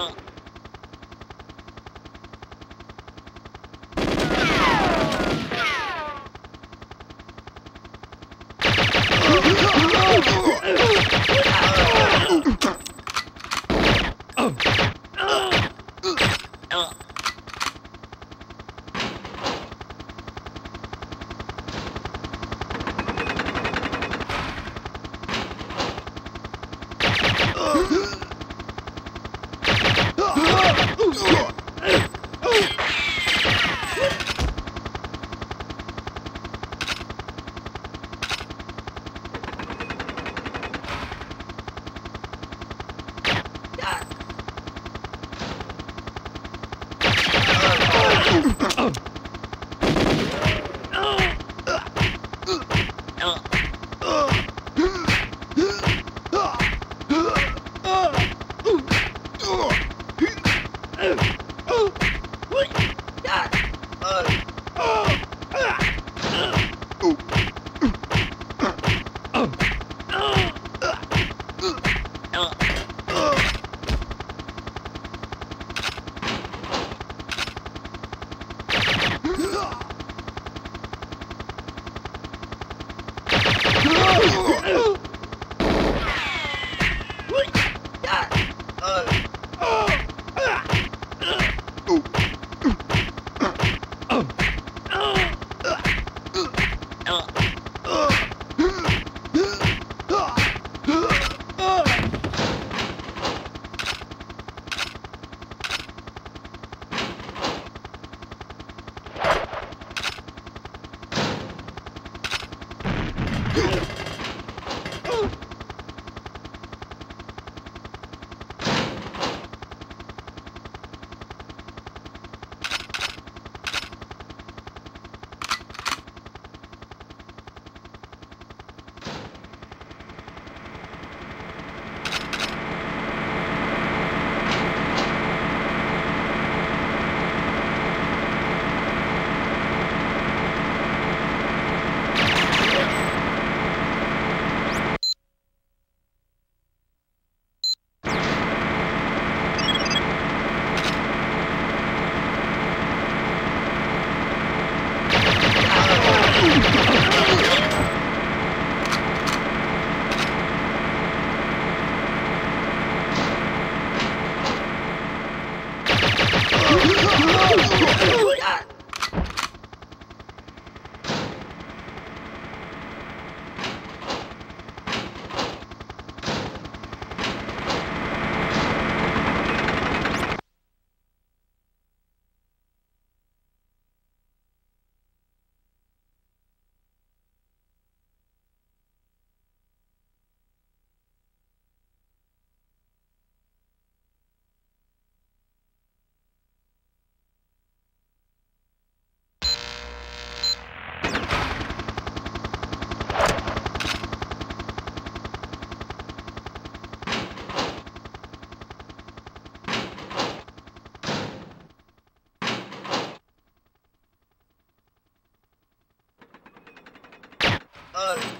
home. Huh? Oh. Uh.